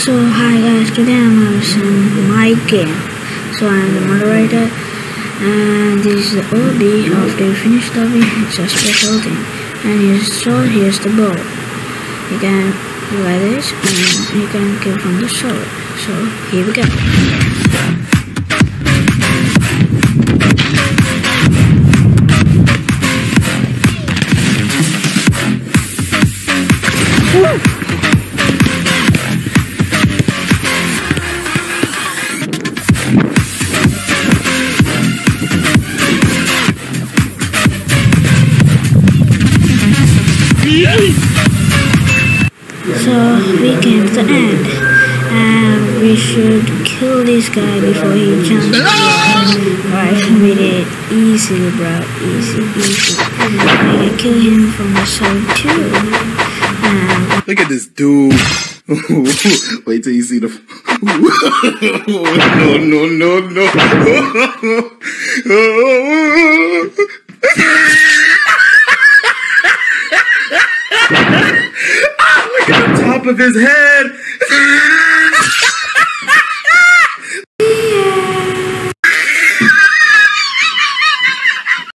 So hi guys, today I'm having my game. So I'm the moderator and this is the OB after you finish the OB, it's a special thing. And here's, so here's the bow. You can like this and you can kill from the sword. So here we go. So we came to the end, and we should kill this guy before he jumps. Alright, we did easily, bro, easy, easy. We can kill him from the side too. And Look at this dude. Wait till you see the. No, no, no, no. ah, look at the top of his head.